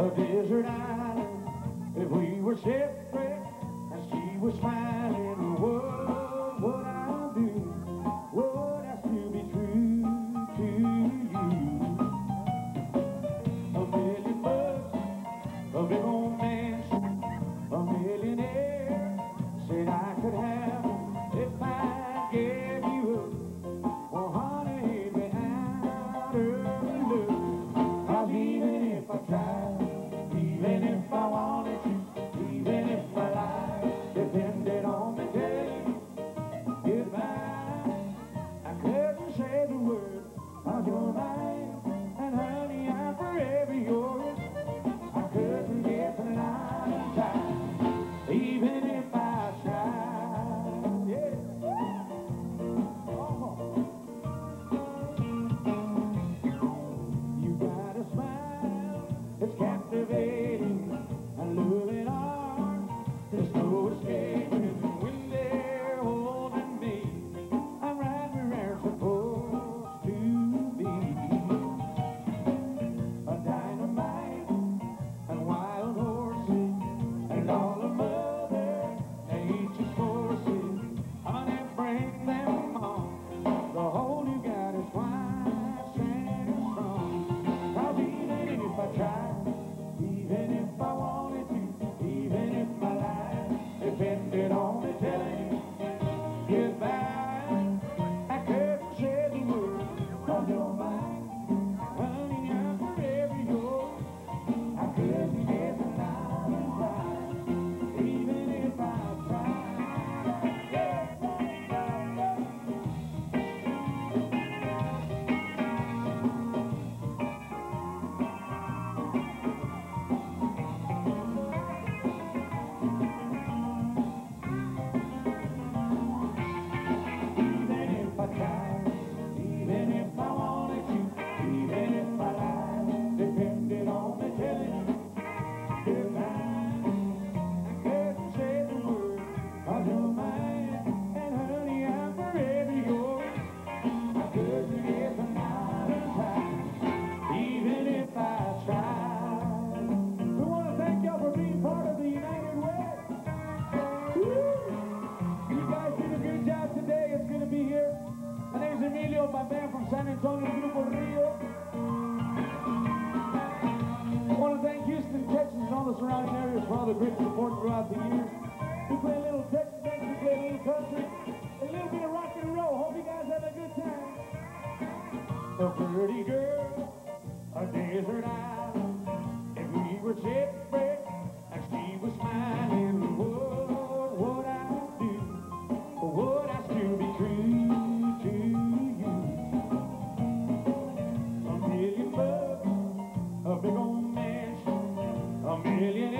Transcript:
a desert island. If we were shipwrecked and she was smiling, what would I do? Would I still be true to you? A million bucks, a big old mansion, a millionaire said I could have if I gave you up. Well, honey, it'd be out of love. Even if I tried, Emilio, my band from San Antonio, Grupo Rio. I want to thank Houston, Texas, and all the surrounding areas for all the great support throughout the years. We play a little Texas, we play a little country, a little bit of rock and roll. Hope you guys have a good time. A pretty girl, a desert island. If we were shipwrecked really